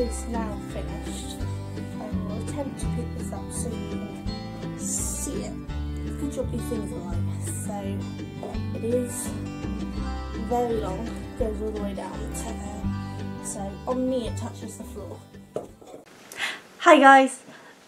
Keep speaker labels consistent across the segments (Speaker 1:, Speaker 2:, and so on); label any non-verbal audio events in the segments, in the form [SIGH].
Speaker 1: is now finished. I will attempt to pick this up so you can see it. Good job these things are light. So it is very long, goes all the way down to. So on me it touches the floor. Hi guys,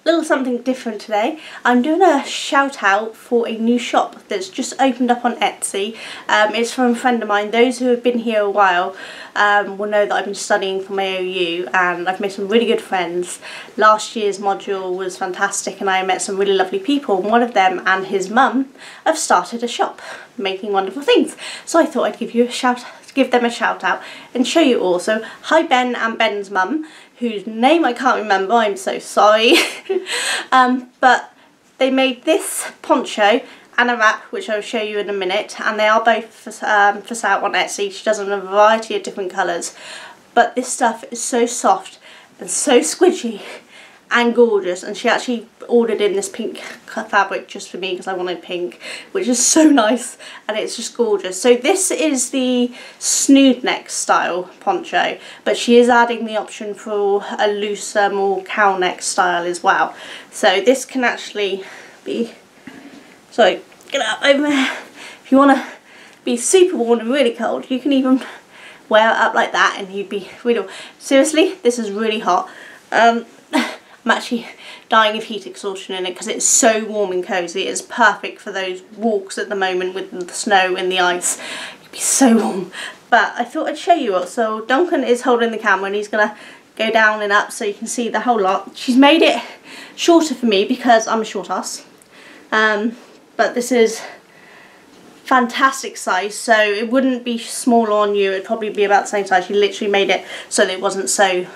Speaker 1: little something different today. I'm doing a shout out for a new shop that's just opened up on Etsy. Um, it's from a friend of mine. Those who have been here a while um, will know that I've been studying for my OU and I've made some really good friends. Last year's module was fantastic and I met some really lovely people one of them and his mum have started a shop making wonderful things. So I thought I'd give you a shout give them a shout out and show you all. So hi Ben and Ben's mum whose name I can't remember, I'm so sorry. [LAUGHS] um, but they made this poncho and a wrap, which I'll show you in a minute, and they are both for, um, for sale on Etsy. She does them in a variety of different colours. But this stuff is so soft and so squidgy [LAUGHS] and gorgeous and she actually ordered in this pink [LAUGHS] fabric just for me because I wanted pink which is so [LAUGHS] nice and it's just gorgeous. So this is the snood neck style poncho but she is adding the option for a looser more cow neck style as well. So this can actually be so get up over there. If you want to be super warm and really cold you can even wear it up like that and you'd be really seriously this is really hot. Um, I'm actually dying of heat exhaustion in it because it's so warm and cosy. It's perfect for those walks at the moment with the snow and the ice. It'd be so warm. But I thought I'd show you what. So Duncan is holding the camera and he's going to go down and up so you can see the whole lot. She's made it shorter for me because I'm a short ass. Um, but this is fantastic size so it wouldn't be small on you it'd probably be about the same size she literally made it so that it wasn't so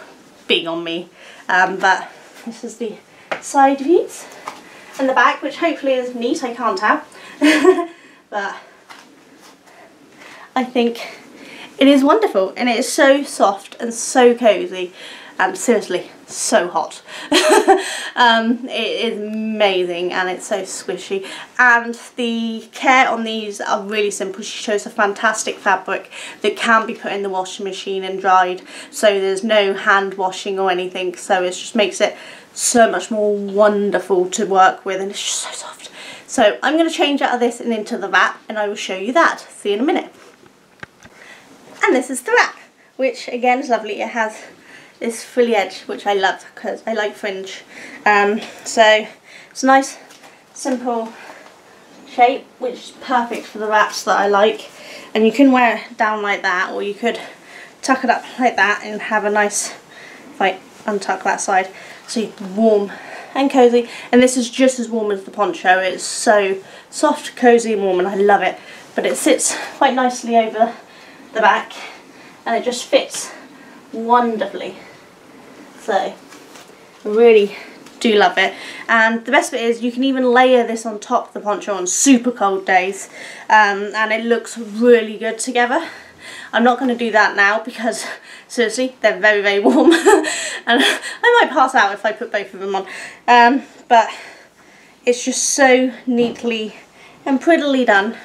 Speaker 1: big on me um, but this is the side views and the back, which hopefully is neat, I can't tell. [LAUGHS] but I think it is wonderful and it is so soft and so cosy and seriously so hot. [LAUGHS] Um, it is amazing and it's so squishy. And the care on these are really simple. She chose a fantastic fabric that can be put in the washing machine and dried. So there's no hand washing or anything. So it just makes it so much more wonderful to work with. And it's just so soft. So I'm going to change out of this and into the wrap and I will show you that. See you in a minute. And this is the wrap which again is lovely. It has this frilly edge which I love because I like fringe. Um, so it's a nice simple shape which is perfect for the wraps that I like. And you can wear it down like that or you could tuck it up like that and have a nice I untuck that side. So warm and cozy. And this is just as warm as the poncho. It's so soft cozy and warm and I love it. But it sits quite nicely over the back and it just fits wonderfully so I really do love it. And the best bit is you can even layer this on top of the poncho on super cold days. Um, and it looks really good together. I'm not going to do that now because [LAUGHS] seriously they're very very warm. [LAUGHS] And I might pass out if I put both of them on. Um, but it's just so neatly and prettily done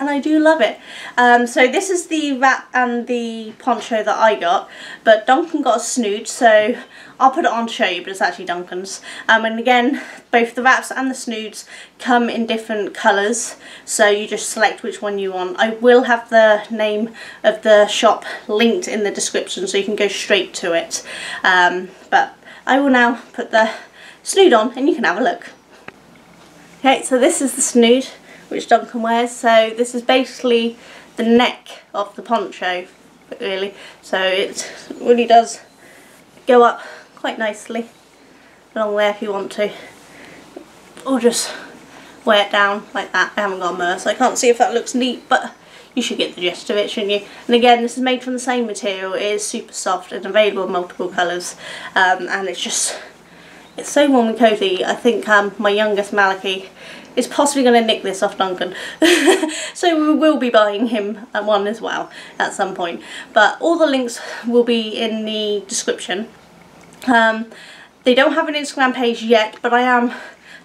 Speaker 1: and I do love it. Um, so this is the wrap and the poncho that I got, but Duncan got a snood, so I'll put it on to show you, but it's actually Duncan's. Um, and again, both the wraps and the snoods come in different colours, so you just select which one you want. I will have the name of the shop linked in the description, so you can go straight to it. Um, but I will now put the snood on, and you can have a look. Okay, so this is the snood which Duncan wears. So this is basically the neck of the poncho, really. So it [LAUGHS] really does go up quite nicely along there if you want to. Or just wear it down like that. I haven't got a mirror so I can't see if that looks neat but you should get the gist of it shouldn't you and again this is made from the same material it is super soft and available in multiple colours um, and it's just it's so warm and cosy I think um, my youngest Maliki is possibly going to nick this off Duncan. [LAUGHS] so we will be buying him one as well at some point. But all the links will be in the description. Um, they don't have an Instagram page yet, but I am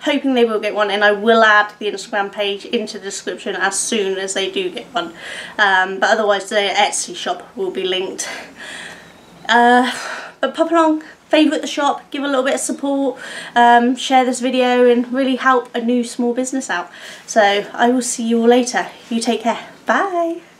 Speaker 1: hoping they will get one and I will add the Instagram page into the description as soon as they do get one. Um, but otherwise the Etsy shop will be linked. Uh, but pop along, favourite the shop, give a little bit of support, um, share this video and really help a new small business out. So I will see you all later. You take care. Bye.